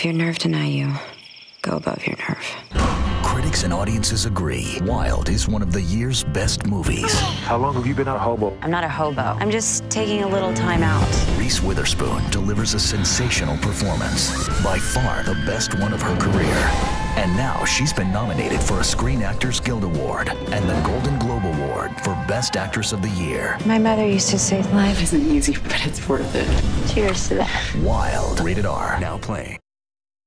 If your nerve deny you, go above your nerve. Critics and audiences agree Wild is one of the year's best movies. How long have you been a hobo? I'm not a hobo. I'm just taking a little time out. Reese Witherspoon delivers a sensational performance, by far the best one of her career. And now she's been nominated for a Screen Actors Guild Award and the Golden Globe Award for Best Actress of the Year. My mother used to say life isn't easy, but it's worth it. Cheers to that. Wild, rated R, now playing.